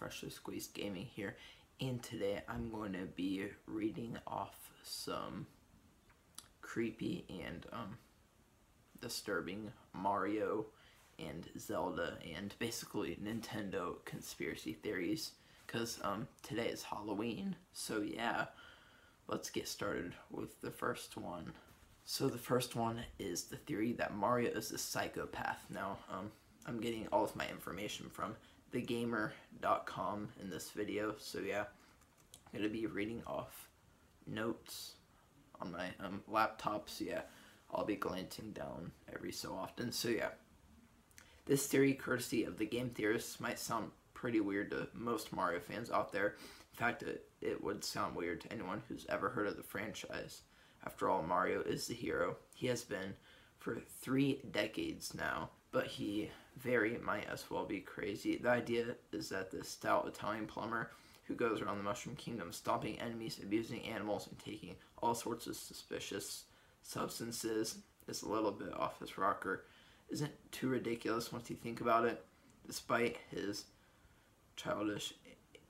Freshly Squeezed Gaming here, and today I'm going to be reading off some creepy and um, disturbing Mario and Zelda and basically Nintendo conspiracy theories because um, today is Halloween, so yeah, let's get started with the first one. So the first one is the theory that Mario is a psychopath. Now, um, I'm getting all of my information from thegamer.com in this video. So yeah, I'm going to be reading off notes on my um, laptop. So yeah, I'll be glancing down every so often. So yeah, this theory, courtesy of the game theorists, might sound pretty weird to most Mario fans out there. In fact, it, it would sound weird to anyone who's ever heard of the franchise. After all, Mario is the hero. He has been for three decades now, but he very might as well be crazy. The idea is that this stout Italian plumber who goes around the Mushroom Kingdom stomping enemies, abusing animals, and taking all sorts of suspicious substances is a little bit off his rocker. Isn't too ridiculous once you think about it. Despite his childish,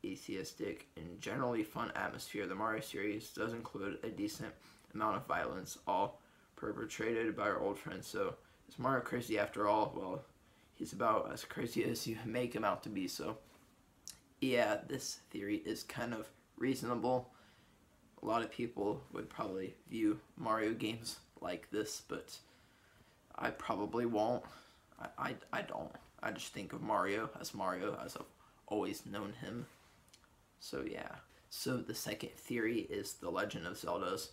atheistic, and generally fun atmosphere, the Mario series does include a decent amount of violence, all perpetrated by our old friends. So is Mario crazy after all? Well, he's about as crazy as you make him out to be. So, yeah, this theory is kind of reasonable. A lot of people would probably view Mario games like this, but I probably won't. I, I, I don't. I just think of Mario as Mario as I've always known him. So, yeah. So, the second theory is the Legend of Zelda's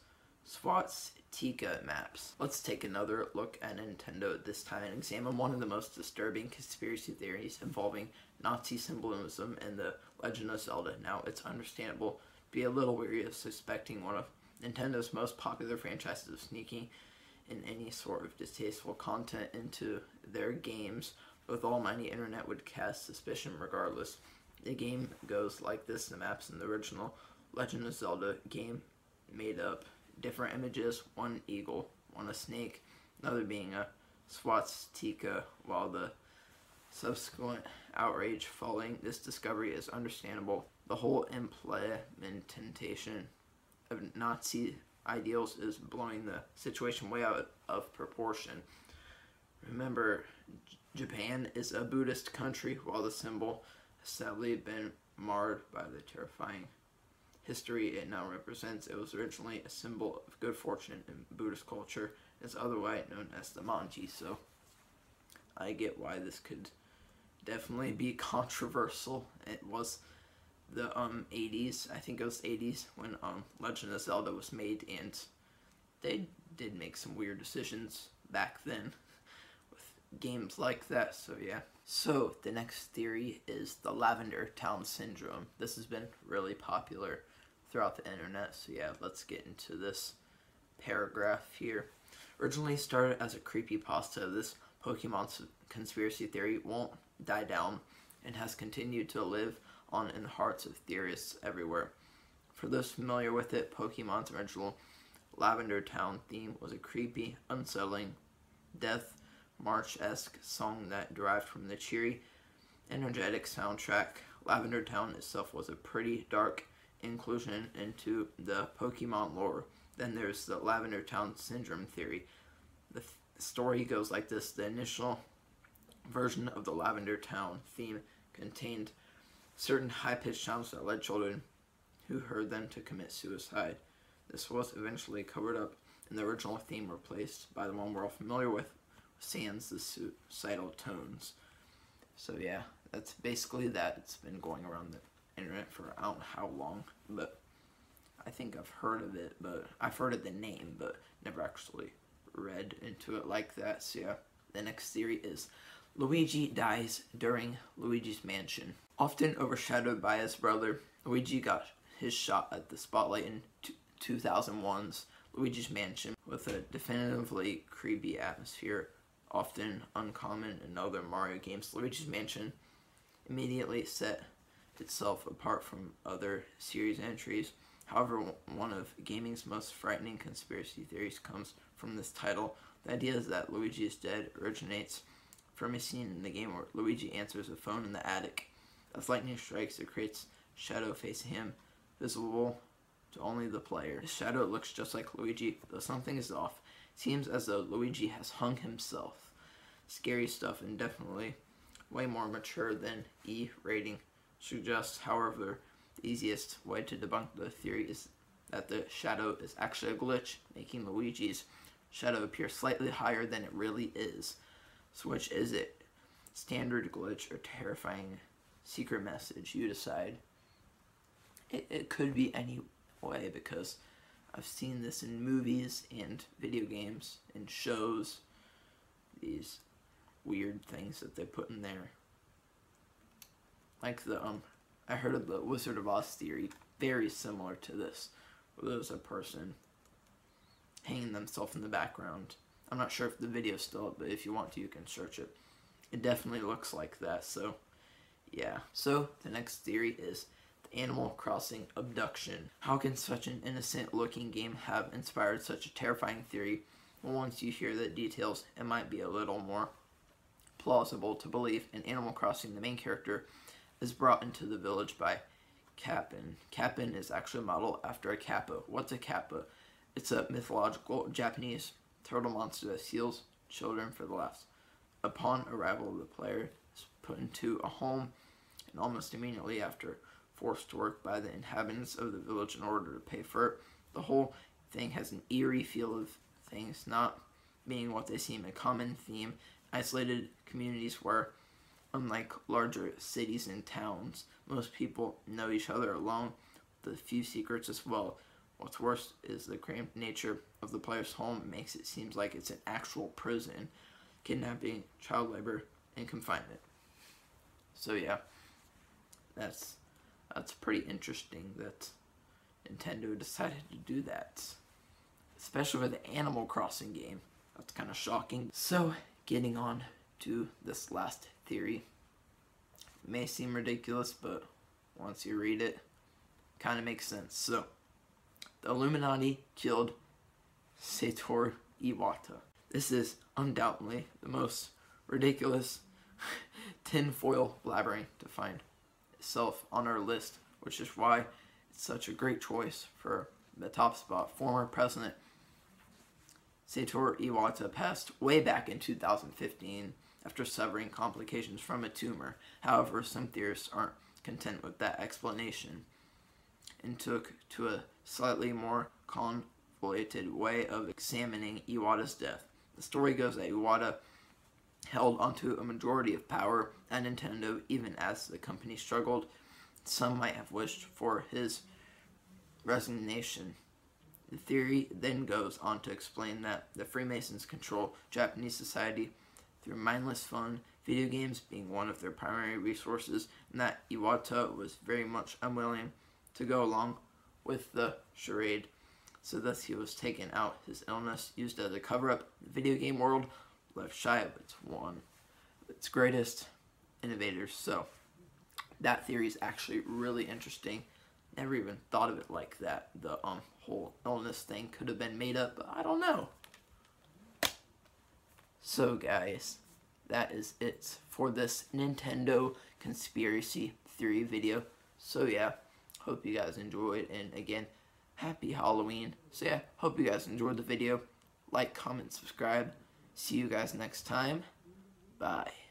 SWAT's Tika maps. Let's take another look at Nintendo this time and examine one of the most disturbing conspiracy theories involving Nazi symbolism in the Legend of Zelda. Now, it's understandable be a little weary of suspecting one of Nintendo's most popular franchises of sneaking in any sort of distasteful content into their games. With almighty internet would cast suspicion regardless. The game goes like this, the maps in the original Legend of Zelda game made up different images, one eagle, one a snake, another being a swastika, while the subsequent outrage following this discovery is understandable. The whole implementation of Nazi ideals is blowing the situation way out of proportion. Remember, Japan is a Buddhist country, while the symbol has sadly been marred by the terrifying history it now represents. It was originally a symbol of good fortune in Buddhist culture. It's otherwise known as the manji, so I get why this could definitely be controversial. It was the um 80s, I think it was 80s when um Legend of Zelda was made and they did make some weird decisions back then with games like that, so yeah. So the next theory is the Lavender Town Syndrome. This has been really popular throughout the internet. So yeah, let's get into this paragraph here. Originally started as a creepy pasta, this Pokemon conspiracy theory won't die down and has continued to live on in the hearts of theorists everywhere. For those familiar with it, Pokemon's original Lavender Town theme was a creepy, unsettling, death march-esque song that derived from the cheery, energetic soundtrack. Lavender Town itself was a pretty dark inclusion into the Pokemon lore. Then there's the Lavender Town Syndrome theory. The th story goes like this. The initial version of the Lavender Town theme contained certain high-pitched sounds that led children who heard them to commit suicide. This was eventually covered up and the original theme replaced by the one we're all familiar with, sans the suicidal tones. So yeah, that's basically that. It's been going around the internet for I don't know how long, but I think I've heard of it, but I've heard of the name, but never actually read into it like that. So yeah, the next theory is Luigi dies during Luigi's Mansion. Often overshadowed by his brother, Luigi got his shot at the spotlight in 2001's Luigi's Mansion with a definitively creepy atmosphere, often uncommon in other Mario games. Luigi's Mansion immediately set itself apart from other series entries. However, one of gaming's most frightening conspiracy theories comes from this title. The idea is that Luigi is dead originates from a scene in the game where Luigi answers a phone in the attic As lightning strikes, it creates shadow facing him, visible to only the player. His shadow looks just like Luigi, though something is off. seems as though Luigi has hung himself. Scary stuff and definitely way more mature than E rating suggests. However, the easiest way to debunk the theory is that the shadow is actually a glitch, making Luigi's shadow appear slightly higher than it really is. So which is it? Standard glitch or terrifying secret message? You decide. It, it could be any way because I've seen this in movies and video games and shows. These weird things that they put in there. Like the um I heard of the Wizard of Oz theory, very similar to this. Where there's a person hanging themselves in the background. I'm not sure if the video's still up, but if you want to, you can search it. It definitely looks like that, so yeah. So the next theory is the Animal Crossing abduction. How can such an innocent looking game have inspired such a terrifying theory? Well, once you hear the details, it might be a little more plausible to believe in Animal Crossing the main character is brought into the village by Kapp'n. Kapp'n is actually modeled after a kappa. What's a kappa? It's a mythological Japanese turtle monster that steals children for the laughs. Upon arrival, the player is put into a home and almost immediately after forced to work by the inhabitants of the village in order to pay for it. The whole thing has an eerie feel of things not being what they seem a common theme. Isolated communities where Unlike larger cities and towns, most people know each other alone, with a few secrets as well. What's worse is the cramped nature of the player's home makes it seem like it's an actual prison, kidnapping, child labor, and confinement. So yeah, that's that's pretty interesting that Nintendo decided to do that, especially with the Animal Crossing game. That's kind of shocking. So getting on to this last theory. It may seem ridiculous, but once you read it, it kind of makes sense. So, the Illuminati killed Satoru Iwata. This is undoubtedly the most ridiculous tinfoil blabbering to find itself on our list, which is why it's such a great choice for the top spot. Former President Satoru Iwata passed way back in 2015 after suffering complications from a tumor. However, some theorists aren't content with that explanation and took to a slightly more convoluted way of examining Iwata's death. The story goes that Iwata held onto a majority of power at Nintendo even as the company struggled. Some might have wished for his resignation. The theory then goes on to explain that the Freemasons control Japanese society through mindless fun, video games being one of their primary resources, and that Iwata was very much unwilling to go along with the charade. So thus he was taken out, his illness used as a cover-up. in The video game world left shy of its one its greatest innovators. So that theory is actually really interesting. Never even thought of it like that. The um whole illness thing could have been made up, but I don't know. So guys, that is it for this Nintendo conspiracy theory video. So yeah, hope you guys enjoyed and again, happy Halloween. So yeah, hope you guys enjoyed the video. Like, comment, subscribe. See you guys next time. Bye.